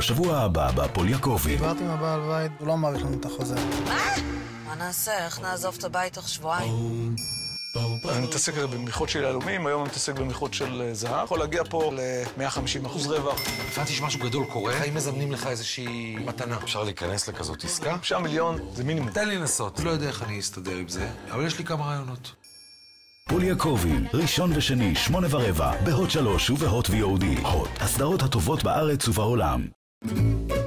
בשבוע הבא בפול יעקבי. דיברתי עם הבעל בית, הוא לא מאריך לנו את החוזה. מה נעשה? איך נעזוב את הבית תוך שבועיים? אני מתעסק במכירות של יהלומים, היום אני מתעסק במכירות של אה, זהב. יכול להגיע פה ל-150% רווח. הבנתי שמשהו גדול קורה, האם מזמנים לך איזושהי מתנה? אפשר להיכנס לכזאת עסקה? 9 מיליון זה מינימום. תן לי לנסות. לא יודע איך אני אסתדר עם זה, אבל יש לי כמה רעיונות. פול יעקבי, ראשון ושני, שמונה ורבע, בהוט שלוש ובהוט VOD. הוט, הסדרות הטובות בארץ ובעולם. Thank you.